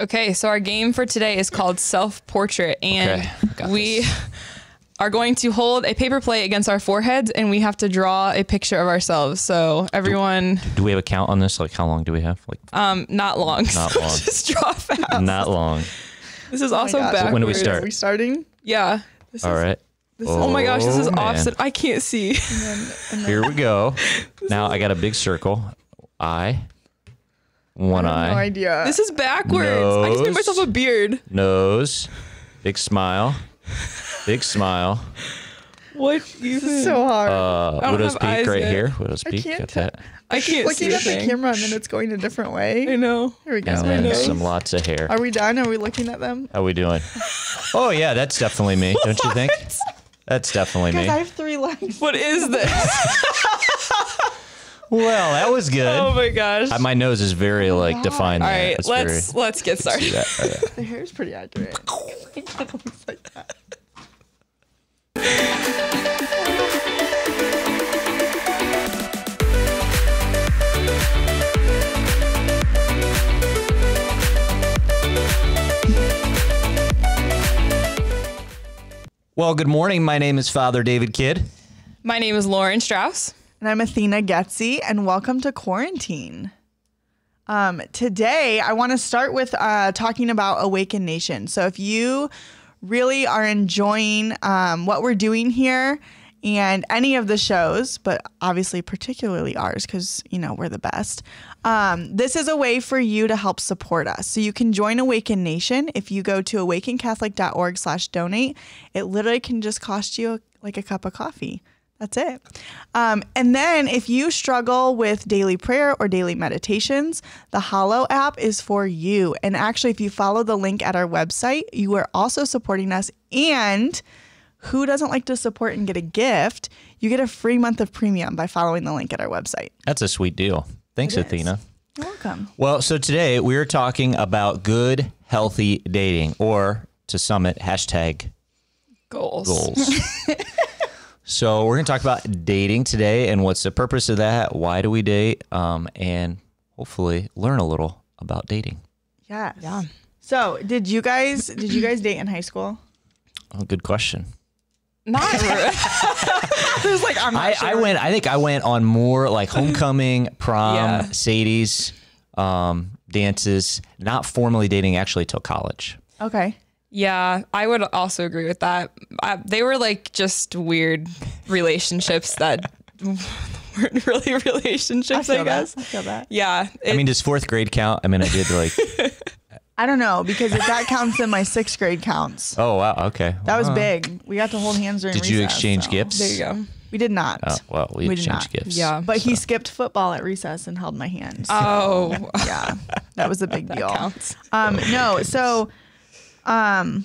Okay, so our game for today is called Self Portrait, and Okay, we this. are going to hold a paper plate against our foreheads, and we have to draw a picture of ourselves. So everyone, Do we have a count on this? Like, how long do we have? Like, um, not long. Not long. Just draw fast. not long. This is also gosh. backwards. When do we Are start? we starting? Yeah. This All is, right. This is, oh my gosh, this is Oh, man. opposite. I can't see. Here we go. Now I got a big circle. Eye. One I have no idea. This is backwards. I just made myself a beard. Nose. Big smile. Big smile. What This even? is so hard. Uh, don't widow's have peak eyes right yet. here. Widow's I can't Got that. I can't Looking see a at the camera and then it's going a different way. I know. Here we go. And then nose. some lots of hair. Are we done? Are we looking at them? How are we doing? Oh yeah, that's definitely me. Don't you think? That's definitely me. Guys, I have three lines. What is this? Well, that was good. oh my gosh. Uh, My nose is very like defined. All there. let's very- let's get see started. that. Oh, yeah. The hair's pretty accurate. it like that. Well, good morning. My name is Father David Kidd. My name is Lauren Strauss. And I'm Athena Getzy, and welcome to QuaranTEEN. Um, today, I want to start with uh, talking about Awaken Nation. So, if you really are enjoying um, what we're doing here and any of the shows, but obviously particularly ours, because you know we're the best. Um, this is a way for you to help support us. So you can join Awaken Nation if you go to awakencatholic.org slash donate. It literally can just cost you like a cup of coffee. That's it. Um, and then if you struggle with daily prayer or daily meditations, the Hallow app is for you. And actually, if you follow the link at our website, you are also supporting us. And who doesn't like to support and get a gift? You get a free month of premium by following the link at our website. That's a sweet deal. Thanks, It is. Athena. You're welcome. Well, so today we're talking about good, healthy dating, or to sum it, hashtag Goals. goals. so we're going to talk about dating today and what's the purpose of that, why do we date, um, and hopefully learn a little about dating. Yes. Yeah. So, did you guys did you guys date in high school? Oh, good question. Not really. There's like I'm not I, sure. I went. I think I went on more like homecoming, prom, Yeah. Sadie's, um, dances. Not formally dating actually till college. Okay. Yeah, I would also agree with that. I, they were like just weird relationships that weren't really relationships. I, feel that. guess. I feel that. Yeah. I mean, does fourth grade count? I mean, I did like. I don't know because if that counts, then my sixth grade counts. oh wow. Okay. That was big. We got to hold hands during Did you exchange so- gifts? there you go. We did not. Oh well, we, We did exchanged not. gifts. Yeah. But he skipped football at recess and held my hand. Oh, yeah, that was a big deal. counts. Um, no, so um,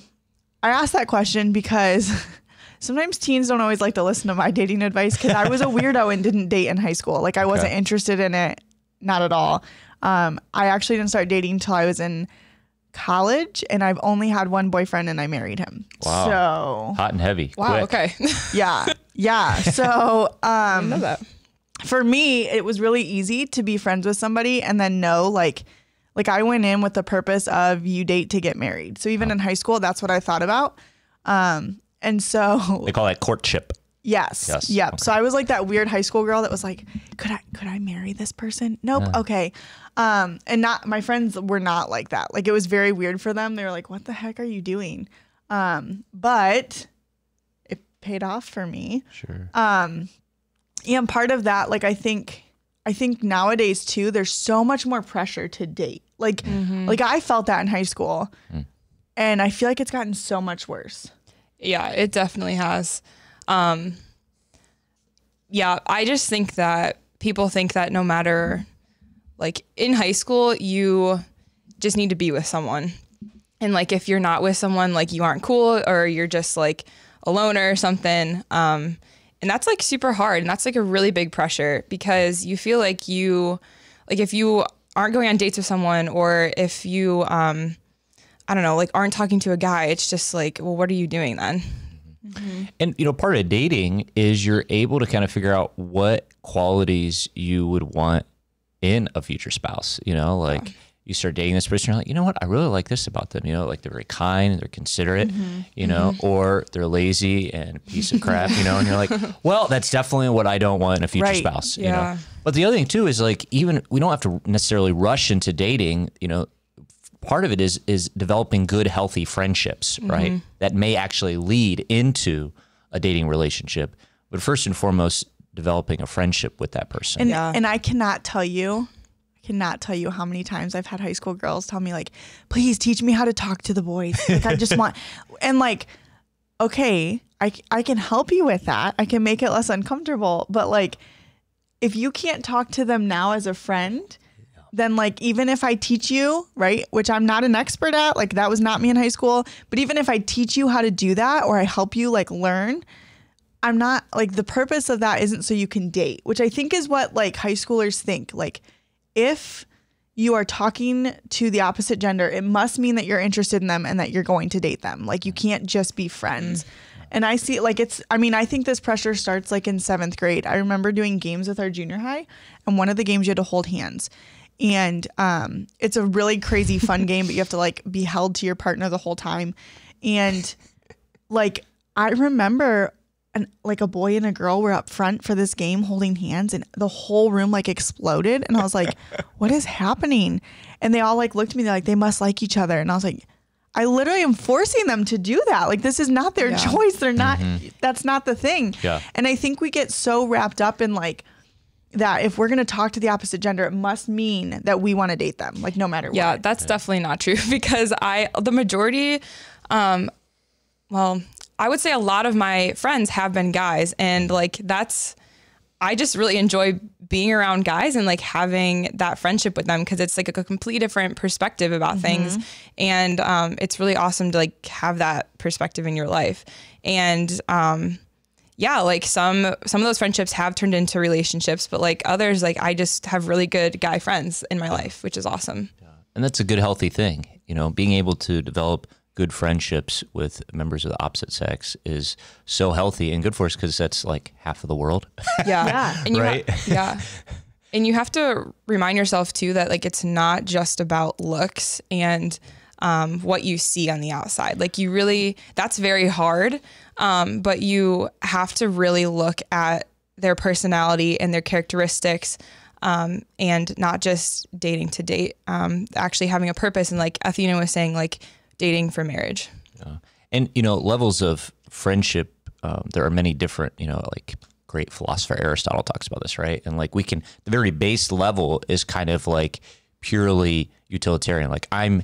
I asked that question because sometimes teens don't always like to listen to my dating advice because I was a weirdo and didn't date in high school. Like I wasn't interested in it, not at all. Um, I actually didn't start dating until I was in college, and I've only had one boyfriend, and I married him. Wow. So Hot and heavy. wow. Quick. Okay. yeah, yeah. So um, for me, it was really easy to be friends with somebody and then know like like I went in with the purpose of you date to get married. So even in high school, that's what I thought about. Um and so They call that courtship. yes. Yes, Yep. So I was like that weird high school girl that was like, could I could I marry this person? Nope. Okay. Um and not my friends were not like that. Like it was very weird for them. They were like, "What the heck are you doing?" Um but it paid off for me Sure. um and part of that like i think i think nowadays too there's so much more pressure to date like like i felt that in high school and i feel like it's gotten so much worse Yeah, it definitely has. Um, yeah, I just think that people think that no matter, like in high school, you just need to be with someone. And like if you're not with someone, like you aren't cool or you're just like a loner or something. Um, and that's like super hard. And that's like a really big pressure because you feel like you, like if you aren't going on dates with someone or if you, um, I don't know, like aren't talking to a guy, it's just like, well, what are you doing then? And you know, part of dating is you're able to kind of figure out what qualities you would want in a future spouse. You know, like you start dating this person, you're like, you know what, I really like this about them. You know, like they're very kind, they're considerate, Mm-hmm. you know, or they're lazy and a piece of crap, you know, and you're like, well, that's definitely what I don't want in a future Right. spouse, you know. But the other thing too is like even we don't have to necessarily rush into dating, you know, part of it is is developing good healthy friendships right that may actually lead into a dating relationship but first and foremost developing a friendship with that person And Yeah. and I cannot tell you, I cannot tell you how many times I've had high school girls tell me like, "Please teach me how to talk to the boys." Like I just want, and like, okay, I I can help you with that. I can make it less uncomfortable, but like, if you can't talk to them now as a friend. Then, like, even if I teach you, right, which I'm not an expert at, like, that was not me in high school, but even if I teach you how to do that or I help you, like, learn, I'm not like the purpose of that isn't so you can date, which I think is what like high schoolers think. Like, if you are talking to the opposite gender, it must mean that you're interested in them and that you're going to date them. Like, you can't just be friends. And I see, like, it's, I mean, I think this pressure starts like in seventh grade. I remember doing games with our junior high, and one of the games you had to hold hands. And um, it's a really crazy fun game, but you have to like be held to your partner the whole time. And like I remember an like a boy and a girl were up front for this game holding hands and the whole room like exploded and I was like, what is happening? And they all like looked at me, they're like, they must like each other. And I was like, I literally am forcing them to do that. Like this is not their Yeah. choice. They're not that's not the thing. Yeah. And I think we get so wrapped up in like that if we're gonna talk to the opposite gender, it must mean that we want to date them, like no matter Yeah, what. that's definitely not true because I the majority um well, I would say a lot of my friends have been guys and like that's I just really enjoy being around guys and like having that friendship with them because it's like a completely different perspective about things and um it's really awesome to like have that perspective in your life. And um yeah, like some some of those friendships have turned into relationships, but like others like I just have really good guy friends in my life, which is awesome. and that's a good healthy thing you know being able to develop good friendships with members of the opposite sex is so healthy and good for us because that's like half of the world Yeah. Yeah. And you ha- Right? yeah. And you have to remind yourself too that like it's not just about looks and um, what you see on the outside. Like you really, that's very hard. Um, but you have to really look at their personality and their characteristics. Um, and not just dating to date, um, actually having a purpose. And like Athena was saying, like dating for marriage. and you know levels of friendship um, there are many different you know like great philosopher aristotle talks about this right and like we can the very base level is kind of like purely utilitarian like i'm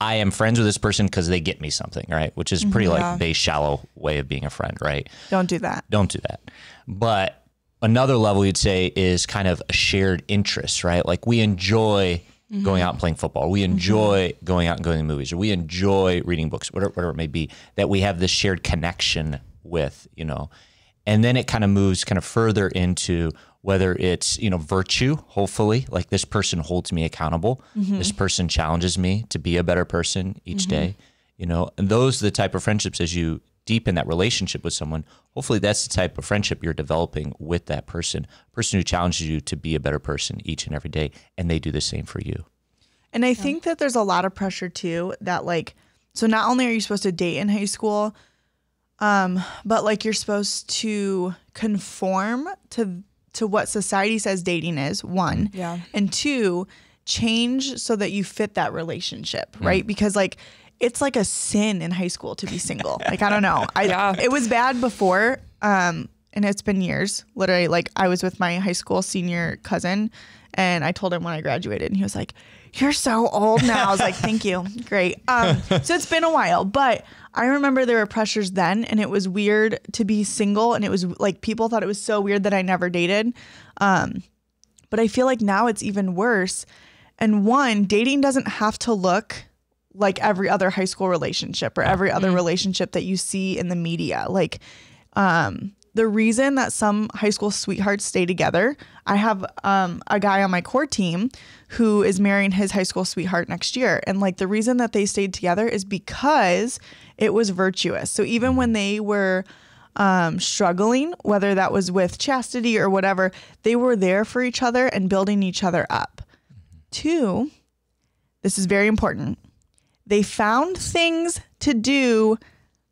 i am friends with this person because they get me something right which is pretty Yeah. like base shallow way of being a friend right Don't do that. don't do that. But another level you'd say is kind of a shared interest, right? Like we enjoy going out and playing football. We mm-hmm. enjoy going out and going to the movies, or we enjoy reading books, whatever, whatever it may be, that we have this shared connection with, you know. And then it kind of moves kind of further into whether it's, you know, virtue, hopefully, like this person holds me accountable. Mm-hmm. This person challenges me to be a better person each mm-hmm. day, you know. And those are the type of friendships as you deepen that relationship with someone, hopefully that's the type of friendship you're developing with that person, person who challenges you to be a better person each and every day, and they do the same for you. And I think that there's a lot of pressure too that like so not only are you supposed to date in high school, um, but like you're supposed to conform to to what society says dating is, one. Yeah. And two, change so that you fit that relationship, right? Because like it's like a sin in high school to be single. like I don't know. I Yeah. it was bad before. Um and it's been years. Literally, like I was with my high school senior cousin and I told him when I graduated and he was like, You're so old now. I was like, Thank you. Great. Um, so it's been a while. But I remember there were pressures then and it was weird to be single and it was like people thought it was so weird that I never dated. Um, but I feel like now it's even worse. And one, dating doesn't have to look like every other high school relationship or every other relationship that you see in the media. Like, um, the reason that some high school sweethearts stay together, I have um, a guy on my core team who is marrying his high school sweetheart next year. And like the reason that they stayed together is because it was virtuous. So even when they were um, struggling, whether that was with chastity or whatever, they were there for each other and building each other up. Two, this is very important. They found things to do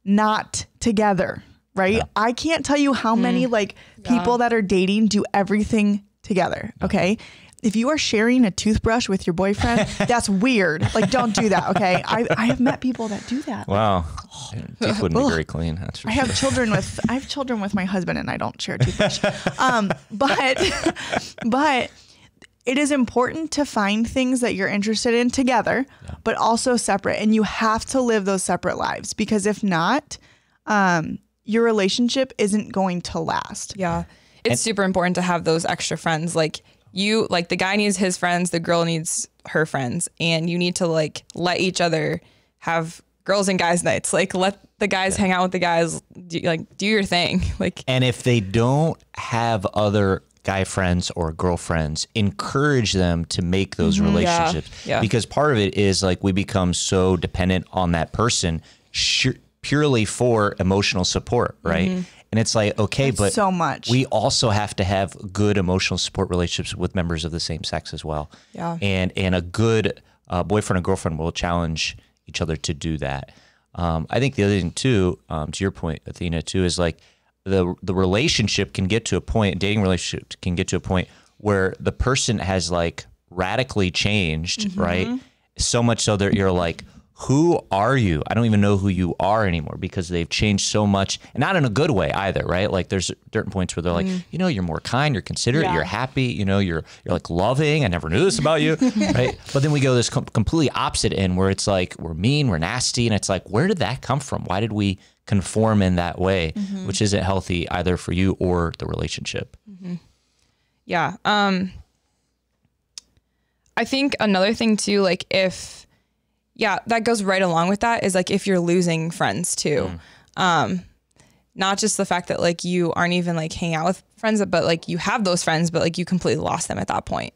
not together, right? I can't tell you how many like people that are dating do everything together, okay? If you are sharing a toothbrush with your boyfriend, that's weird. Like, don't do that, okay? I, I have met people that do that. Wow. Teeth wouldn't be very clean. That's I sure. have children with I have children with my husband and I don't share a toothbrush. um, but but it is important to find things that you're interested in together, but also separate. And you have to live those separate lives because if not, um, your relationship isn't going to last. Yeah. It's super important to have those extra friends. Like you like the guy needs his friends, the girl needs her friends, and you need to like let each other have girls and guys nights. Like let the guys hang out with the guys, do, like do your thing. Like And if they don't have other guy friends or girlfriends, encourage them to make those relationships. yeah. Because part of it is like we become so dependent on that person purely for emotional support, right? And it's like, okay, but so much. we also have to have good emotional support relationships with members of the same sex as well. Yeah. And and a good uh, boyfriend and girlfriend will challenge each other to do that. Um, I think the other thing too, um, to your point, Athena, too, is like the the relationship can get to a point, dating relationship can get to a point where the person has like radically changed, mm-hmm. right? So much so that you're like, who are you? I don't even know who you are anymore because they've changed so much, and not in a good way either, right? Like there's certain points where they're like, mm. you know, you're more kind, you're considerate, Yeah. you're happy, you know, you're you're like loving. I never knew this about you, right? But then we go this com- completely opposite end where it's like we're mean, we're nasty, and it's like, where did that come from? Why did we conform in that way, which isn't healthy either for you or the relationship? Yeah. Um I think another thing too, like if yeah, that goes right along with that is like if you're losing friends too. Um not just the fact that like you aren't even like hanging out with friends, but like you have those friends, but like you completely lost them at that point.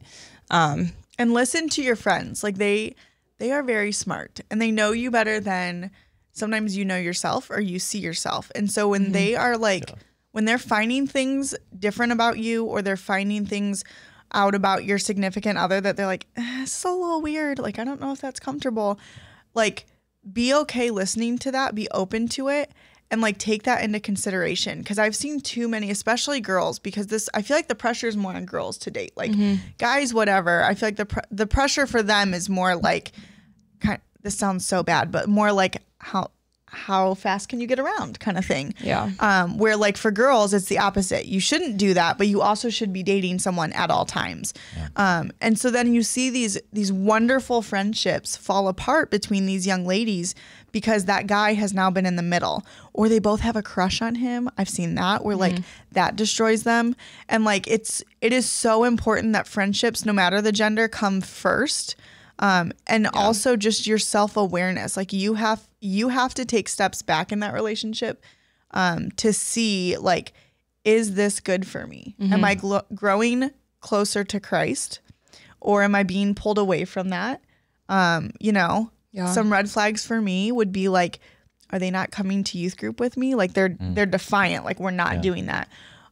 and listen to your friends like they they are very smart and they know you better than sometimes you know yourself or you see yourself. And so when they are like when they're finding things different about you or they're finding things out about your significant other that they're like eh, this is a little weird. Like i don't know if that's comfortable. Like be okay listening to that be open to it and like take that into consideration. Because i've seen too many especially girls because this i feel like the pressure is more on girls to date. Like guys whatever. I feel like the pr- the pressure for them is more like kind this sounds so bad but more like how how fast can you get around kind of thing. Yeah. um, where like for girls it's the opposite. You shouldn't do that but you also should be dating someone at all times. Um, and so then you see these these wonderful friendships fall apart between these young ladies because that guy has now been in the middle. Or they both have a crush on him. I've seen that where like that destroys them. And like it's it is so important that friendships no matter the gender come first um, and also just your self-awareness like you have you have to take steps back in that relationship um, to see like is this good for me? Am i glo- growing closer to christ or am i being pulled away from that? Um, you know Yeah. some red flags for me would be like are they not coming to youth group with me? Like they're they're defiant like we're not doing that.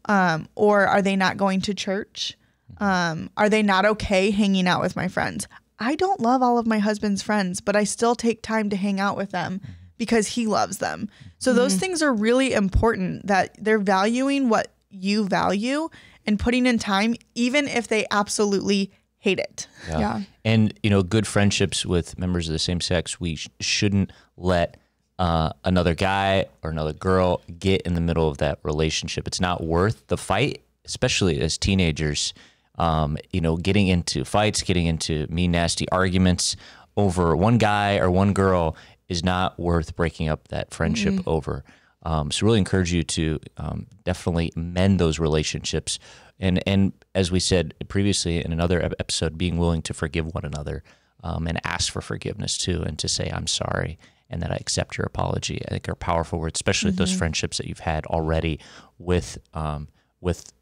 Um, or are they not going to church? Um, are they not okay hanging out with my friends i don't love all of my husband's friends but i still take time to hang out with them because he loves them so those things are really important that they're valuing what you value and putting in time even if they absolutely hate it Yeah. And you know, good friendships with members of the same sex, we sh- shouldn't let uh, another guy or another girl get in the middle of that relationship. It's not worth the fight, especially as teenagers. Um, you know, getting into fights, getting into mean, nasty arguments over one guy or one girl is not worth breaking up that friendship over. Um, so, really encourage you to um, definitely mend those relationships, and and as we said previously in another episode, being willing to forgive one another um, and ask for forgiveness too, and to say I'm sorry and that I accept your apology. I think are powerful words, especially with those friendships that you've had already with um, with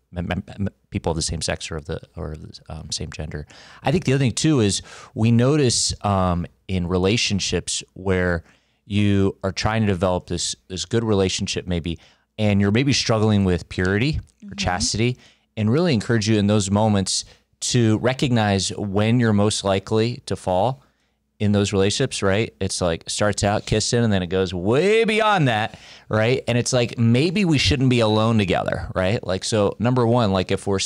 people of the same sex or of the or um, same gender. I think the other thing too is we notice um, in relationships where you are trying to develop this this good relationship maybe and you're maybe struggling with purity or chastity and really encourage you in those moments to recognize when you're most likely to fall in those relationships, right? It's like starts out kissing and then it goes way beyond that, right? And it's like maybe we shouldn't be alone together, right? Like so number 1, like if we're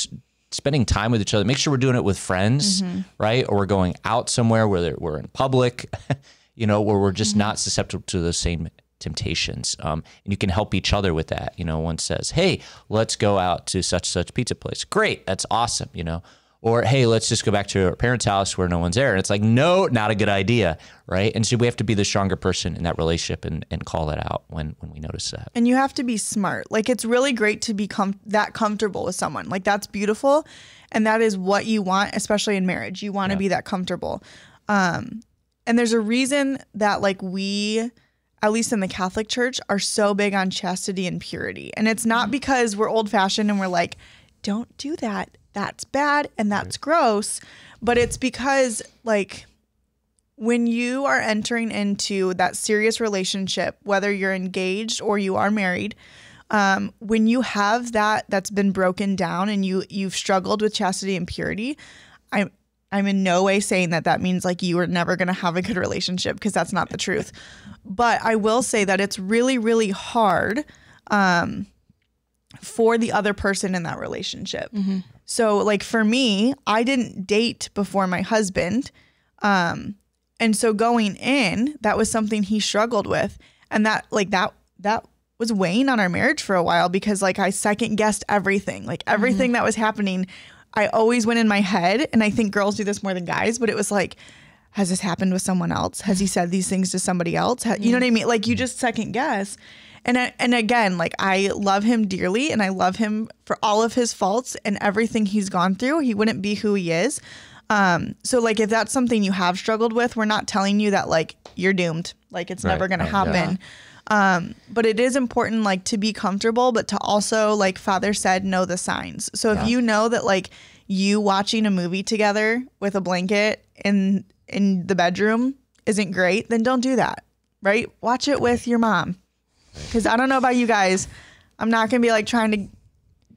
spending time with each other, make sure we're doing it with friends, right? Or we're going out somewhere where we're in public, you know, where we're just not susceptible to those same temptations. Um, and you can help each other with that. You know, one says, "Hey, let's go out to such such pizza place." Great, that's awesome. You know, or hey, let's just go back to our parents' house where no one's there. And it's like, no, not a good idea, right? And so we have to be the stronger person in that relationship and, and call it out when when we notice that. And you have to be smart. Like it's really great to be com- that comfortable with someone. Like that's beautiful, and that is what you want, especially in marriage. You want to be that comfortable. Um, and there's a reason that like we, at least in the Catholic Church, are so big on chastity and purity. And it's not because we're old fashioned and we're like, don't do that. That's bad and that's gross. But it's because like when you are entering into that serious relationship, whether you're engaged or you are married, um, when you have that that's been broken down and you you've struggled with chastity and purity, I'm I'm in no way saying that that means like you are never going to have a good relationship because that's not the truth. But I will say that it's really really hard um, for the other person in that relationship. Mm-hmm. So like for me, I didn't date before my husband. Um, and so going in, that was something he struggled with. And that like that that was weighing on our marriage for a while because like I second guessed everything. Like everything mm-hmm. that was happening, I always went in my head. And I think girls do this more than guys, but it was like, has this happened with someone else? Has he said these things to somebody else? Ha- You know mm-hmm. what I mean? Like you just second guess. And I, and again, like I love him dearly and I love him for all of his faults and everything he's gone through. He wouldn't be who he is. Um, so like if that's something you have struggled with, we're not telling you that like you're doomed. Like it's never gonna right, yeah. happen. Um, but it is important like to be comfortable, but to also, like Father said, know the signs. So if Yeah. you know that like you watching a movie together with a blanket in in the bedroom isn't great, then don't do that. Right? Watch it with your mom. Because I don't know about you guys. I'm not gonna be like trying to,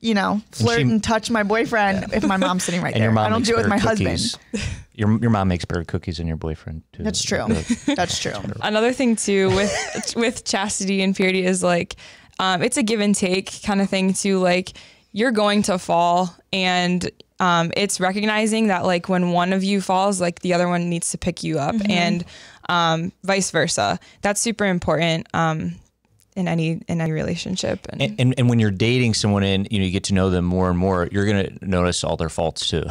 you know, flirt she- and, touch my boyfriend if my mom's sitting right And there. your mom I don't do it with my better husband. Your your mom makes better cookies than your boyfriend too. That's true. That's true. Another thing too with with chastity and purity is like um, it's a give and take kind of thing too. Like you're going to fall, and um, it's recognizing that like when one of you falls, like the other one needs to pick you up, and um, vice versa. That's super important um, in any in any relationship. And, And, and and when you're dating someone and you know you get to know them more and more, you're gonna notice all their faults too,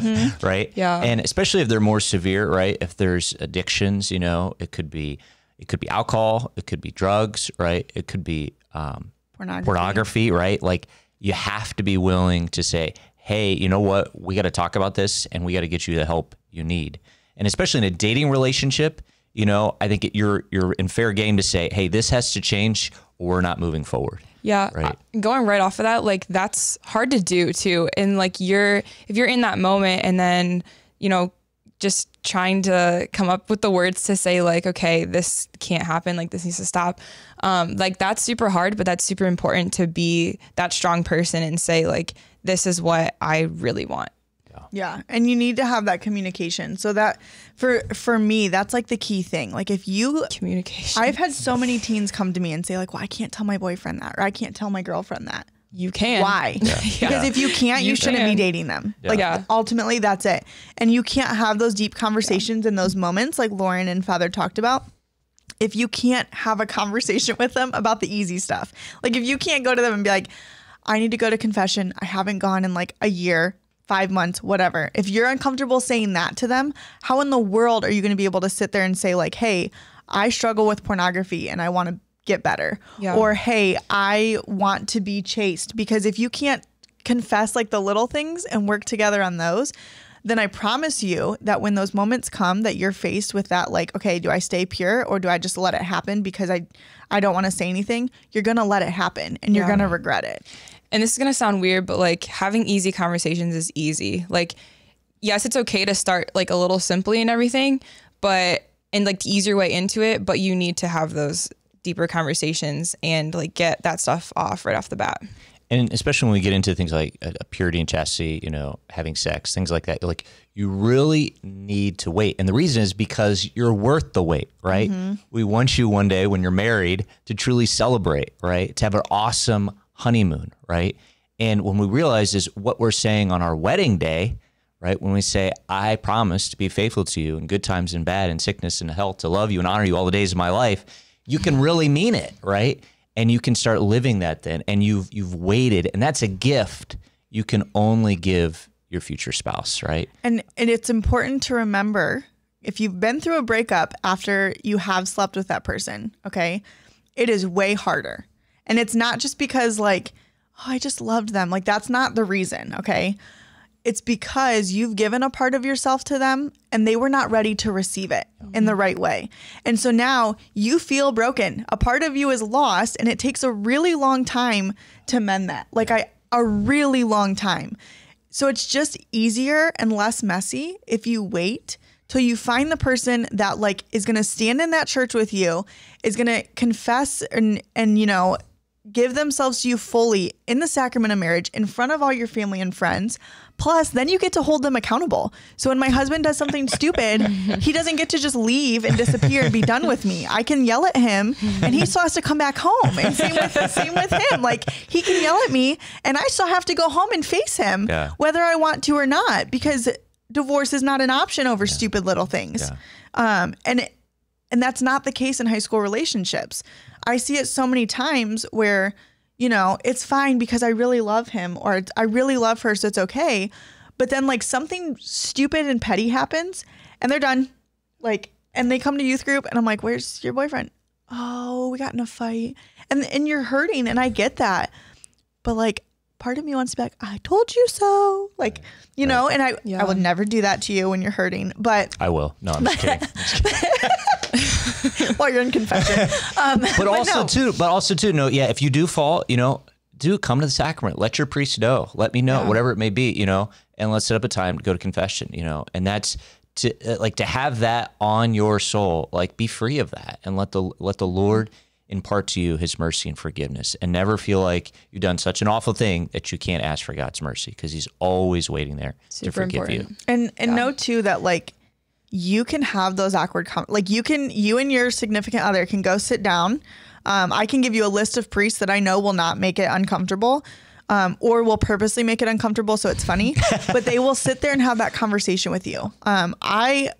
right? Yeah. And especially if they're more severe, right? If there's addictions, you know, it could be it could be alcohol, it could be drugs, right? It could be um, Pornography. pornography, right? Like you have to be willing to say, hey, you know what? We got to talk about this and we got to get you the help you need. And especially in a dating relationship, you know, I think it, you're you're in fair game to say, hey, this has to change or we're not moving forward. Yeah. Right. uh, Going right off of that, like that's hard to do too. And like you're, if you're in that moment and then, you know, just trying to come up with the words to say like, okay, this can't happen. Like this needs to stop. Um, like that's super hard, but that's super important to be that strong person and say like, this is what I really want. Yeah, and you need to have that communication. So that for for me, that's like the key thing. Like if you Communication. I've had so many teens come to me and say like, "Well, I can't tell my boyfriend that or I can't tell my girlfriend that." you can. Why? Yeah. Because if you can't, you, You shouldn't be dating them. Like Yeah. ultimately that's it. And you can't have those deep conversations in those moments like Lauren and Father talked about. If you can't have a conversation with them about the easy stuff. Like if you can't go to them and be like, I need to go to confession. I haven't gone in like a year, 5 months, whatever. If you're uncomfortable saying that to them, how in the world are you going to be able to sit there and say like, "Hey, I struggle with pornography and I want to get better." Yeah. Or hey, I want to be chaste because if you can't confess like the little things and work together on those, then I promise you that when those moments come that you're faced with that like, okay, do I stay pure or do I just let it happen because I I don't want to say anything? You're going to let it happen and you're going to regret it. And this is gonna sound weird, but like having easy conversations is easy. Like, yes, it's okay to start like a little simply and everything, but and like the easier way into it, but you need to have those deeper conversations and like get that stuff off right off the bat. and especially when we get into things like uh, purity and chastity, you know, having sex, things like that, like you really need to wait. And the reason is because you're worth the wait, right? We want you one day when you're married to truly celebrate, right? To have an awesome honeymoon, right? And when we realize is what we're saying on our wedding day, right? When we say, I promise to be faithful to you in good times and bad, in sickness and health, to love you and honor you all the days of my life, you can really mean it, right? And you can start living that then. And you've you've waited, and that's a gift you can only give your future spouse, right? And and it's important to remember if you've been through a breakup after you have slept with that person, okay? It is way harder. And it's not just because like, oh, I just loved them. Like that's not the reason, okay? It's because you've given a part of yourself to them and they were not ready to receive it in the right way. And so now you feel broken. A part of you is lost and it takes a really long time to mend that. Like I a really long time. So it's just easier and less messy if you wait till you find the person that like is going to stand in that church with you, is going to confess and and you know, give themselves to you fully in the sacrament of marriage in front of all your family and friends. Plus, then you get to hold them accountable. So when my husband does something stupid, he doesn't get to just leave and disappear and be done with me. I can yell at him, and he still has to come back home. And same with same with him. Like he can yell at me, and I still have to go home and face him, Yeah. whether I want to or not, because divorce is not an option over stupid little things. Um, and it, and that's not the case in high school relationships. I see it so many times where, you know, it's fine because I really love him or I really love her, so it's okay. But then like something stupid and petty happens and they're done. Like, and they come to youth group and I'm like, where's your boyfriend? Oh, we got in a fight. And and you're hurting and I get that. But like part of me wants to be like, I told you so. Like, you know, and I Yeah. I would never do that to you when you're hurting. But I will. No, I'm just kidding. while you're in confession. Um, but also no. too, but also too, no, yeah, if you do fall, you know, do come to the sacrament. Let your priest know. Let me know, whatever it may be, you know, and let's set up a time to go to confession, you know, and that's to uh, like to have that on your soul, like be free of that and let the let the Lord impart to you his mercy and forgiveness and never feel like you've done such an awful thing that you can't ask for God's mercy because he's always waiting there to Super forgive you. important. and and know too that like you can have those awkward com- like you can you and your significant other can go sit down um, i can give you a list of priests that i know will not make it uncomfortable um, or will purposely make it uncomfortable so it's funny but they will sit there and have that conversation with you um, i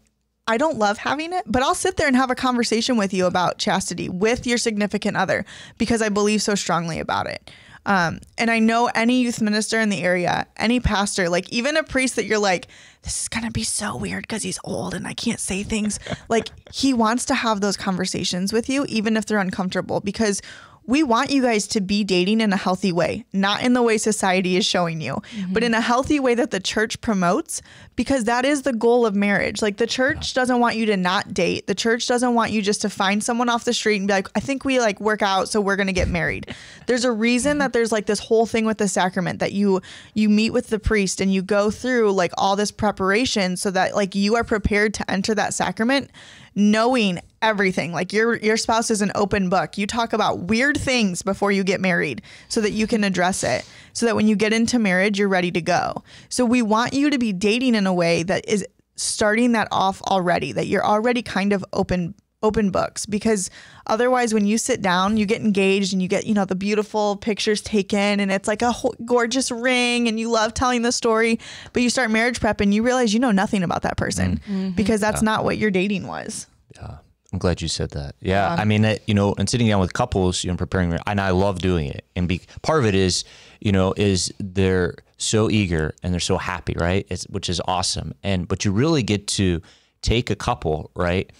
I don't love having it, but I'll sit there and have a conversation with you about chastity with your significant other because I believe so strongly about it. Um, and I know any youth minister in the area, any pastor, like even a priest that you're like, this is going to be so weird because he's old and I can't say things. like he wants to have those conversations with you, even if they're uncomfortable, because we want you guys to be dating in a healthy way, not in the way society is showing you, but mm-hmm. in a healthy way that the church promotes, because that is the goal of marriage. Like the church doesn't want you to not date. The church doesn't want you just to find someone off the street and be like, I think we like work out, so we're gonna get married. There's a reason that there's like this whole thing with the sacrament that you you meet with the priest and you go through like all this preparation so that like you are prepared to enter that sacrament knowing everything. Like your your spouse is an open book. You talk about weird things before you get married so that you can address it. So that when you get into marriage, you're ready to go. So we want you to be dating in a way that is starting that off already, that you're already kind of open open books because otherwise when you sit down you get engaged and you get you know the beautiful pictures taken and it's like a whole gorgeous ring and you love telling the story but you start marriage prep and you realize you know nothing about that person mm-hmm. Mm-hmm. because that's not what your dating was Yeah. I'm glad you said that. Yeah, I mean, it, you know, and sitting down with couples, you know, preparing, and I love doing it. And be, part of it is, you know, is they're so eager and they're so happy, right? It's, which is awesome. And but you really get to take a couple, right?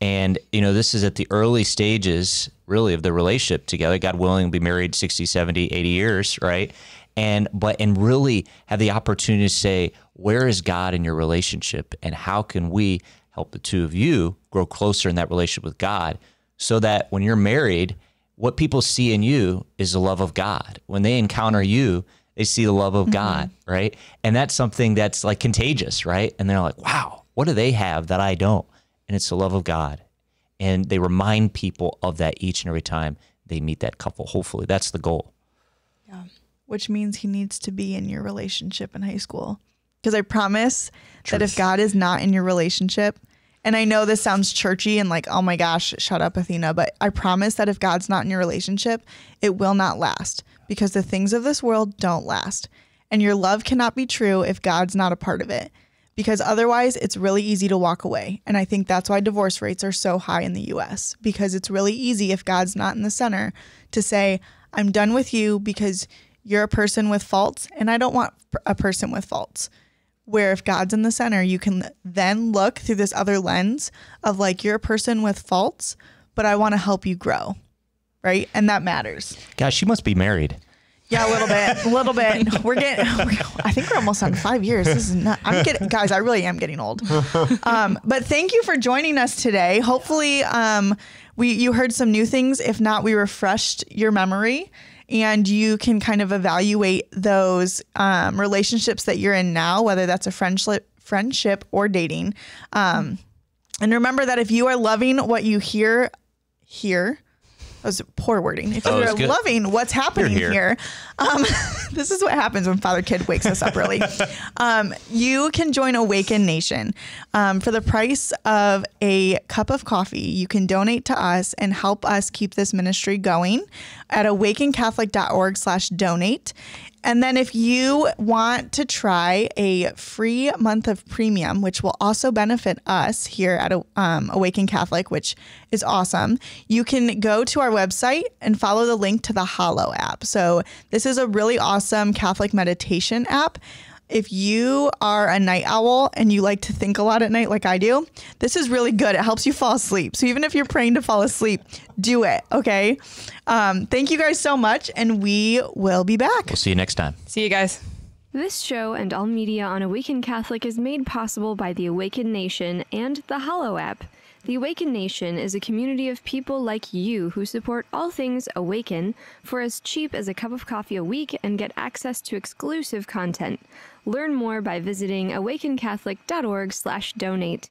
And you know, this is at the early stages, really, of the relationship together. God willing, be married 60, 70, 80 years, right? And but and really have the opportunity to say, where is God in your relationship, and how can we help the two of you grow closer in that relationship with God so that when you're married, what people see in you is the love of God. When they encounter you, they see the love of mm-hmm. God, right? And that's something that's like contagious, right? And they're like, wow, what do they have that I don't? And it's the love of God. And they remind people of that each and every time they meet that couple. Hopefully, that's the goal. Yeah, which means he needs to be in your relationship in high school. Because I promise that if God is not in your relationship, and I know this sounds churchy and like, oh my gosh, shut up, Athena, but I promise that if God's not in your relationship, it will not last because the things of this world don't last. And your love cannot be true if God's not a part of it because otherwise it's really easy to walk away. And I think that's why divorce rates are so high in the US because it's really easy if God's not in the center to say, I'm done with you because you're a person with faults and I don't want a person with faults. Where if God's in the center, you can then look through this other lens of like, you're a person with faults, but I want to help you grow. Right. And that matters. Gosh, she must be married. Yeah, a little bit, a little bit. We're getting. I think we're almost on five years. This is not. I'm getting, guys. I really am getting old. Um, but thank you for joining us today. Hopefully, um, we you heard some new things. If not, we refreshed your memory, and you can kind of evaluate those um, relationships that you're in now, whether that's a friendship, friendship or dating. Um, and remember that if you are loving what you hear here, that was poor wording. If Oh, you're good. loving what's happening here. here, um, this is what happens when Father Kid wakes us up early. Um, you can join Awaken Nation. Um, for the price of a cup of coffee, you can donate to us and help us keep this ministry going at awakencatholic.org slash donate. And then if you want to try a free month of premium, which will also benefit us here at um, Awaken Catholic, which is awesome, you can go to our website and follow the link to the Hallow app. So this is a really awesome Catholic meditation app. If you are a night owl and you like to think a lot at night, like I do, this is really good. It helps you fall asleep. So even if you're praying to fall asleep, do it. Okay. Um, thank you guys so much, and we will be back. We'll see you next time. See you guys. This show and all media on Awaken Catholic is made possible by the Awaken Nation and the Hallow app. The Awaken Nation is a community of people like you who support all things Awaken for as cheap as a cup of coffee a week and get access to exclusive content. Learn more by visiting awakencatholic.org/donate.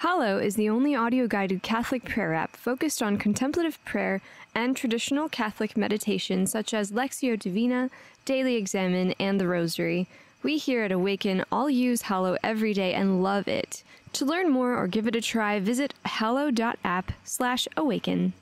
Hallow is the only audio guided Catholic prayer app focused on contemplative prayer and traditional Catholic meditation such as Lectio Divina, Daily Examen, and the Rosary. We here at Awaken all use Hallow every day and love it. To learn more or give it a try, visit hallow.app slash awaken.